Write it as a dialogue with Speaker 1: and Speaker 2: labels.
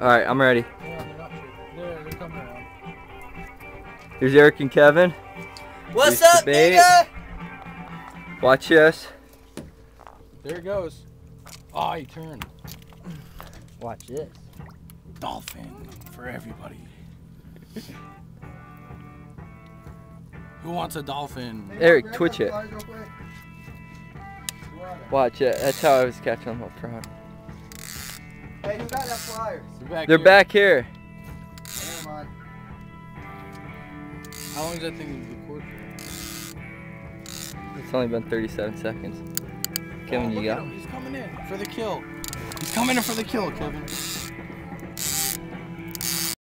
Speaker 1: All right, I'm ready.
Speaker 2: Yeah, they're not sure. They're.
Speaker 1: Here's Eric and Kevin.
Speaker 3: What's
Speaker 1: Here's
Speaker 3: up,
Speaker 1: bait.
Speaker 3: nigga?
Speaker 1: Watch this.
Speaker 2: There it goes. Oh, he turned.
Speaker 3: Watch this.
Speaker 2: Dolphin for everybody. Who wants a dolphin?
Speaker 1: Eric, twitch it. Watch it. That's how I was catching them up front.
Speaker 4: Hey, who got that flyer?
Speaker 2: They're back
Speaker 1: They're
Speaker 2: here.
Speaker 1: back here.
Speaker 4: Never mind.
Speaker 2: How long does that thing record for?
Speaker 1: It's only been 37 seconds. Kevin,
Speaker 2: Oh,
Speaker 1: you got?
Speaker 2: him. He's coming in for the kill. He's coming in for the kill, Kevin.